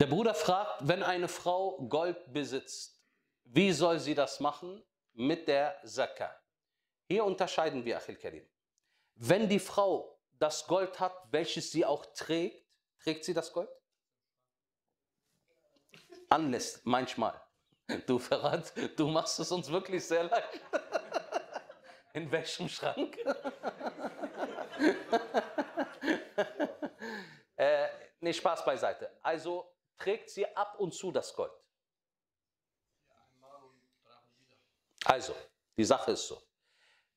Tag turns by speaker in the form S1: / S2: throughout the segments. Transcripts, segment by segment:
S1: Der Bruder fragt, wenn eine Frau Gold besitzt, wie soll sie das machen mit der Zakah? Hier unterscheiden wir, Achil Karim. Wenn die Frau das Gold hat, welches sie auch trägt, trägt sie das Gold? Anlässt, manchmal. Du Verrat, du machst es uns wirklich sehr leicht. In welchem Schrank? äh, nee, Spaß beiseite. Also trägt sie ab und zu das Gold. Also, die Sache ist so.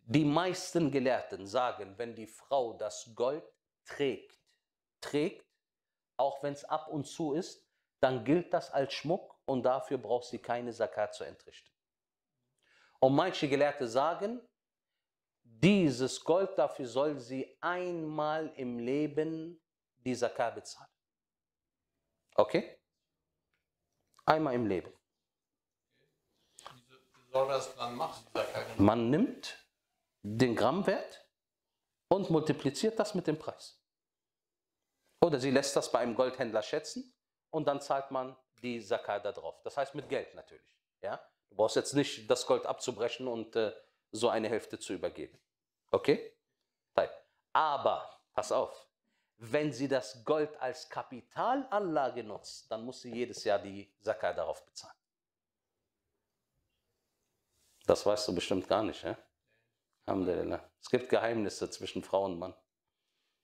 S1: Die meisten Gelehrten sagen, wenn die Frau das Gold trägt, trägt, auch wenn es ab und zu ist, dann gilt das als Schmuck und dafür braucht sie keine Zakat zu entrichten. Und manche Gelehrte sagen, dieses Gold, dafür soll sie einmal im Leben die Zakat bezahlen. Okay? Einmal im Leben.
S2: Wie soll das dann machen?
S1: Man nimmt den Grammwert und multipliziert das mit dem Preis. Oder sie lässt das bei einem Goldhändler schätzen und dann zahlt man die Zakat da drauf. Das heißt mit Geld natürlich. Ja? Du brauchst jetzt nicht das Gold abzubrechen und äh, so eine Hälfte zu übergeben. Okay? Aber, pass auf, wenn sie das Gold als Kapitalanlage nutzt, dann muss sie jedes Jahr die Zakat darauf bezahlen. Das weißt du bestimmt gar nicht, ja? Alhamdulillah. Es gibt Geheimnisse zwischen Frau und Mann.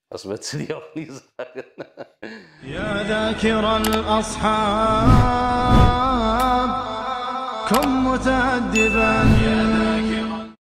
S1: Das wird sie dir auch nie sagen.
S3: يا ذاكر الأصحاب كن متأدبا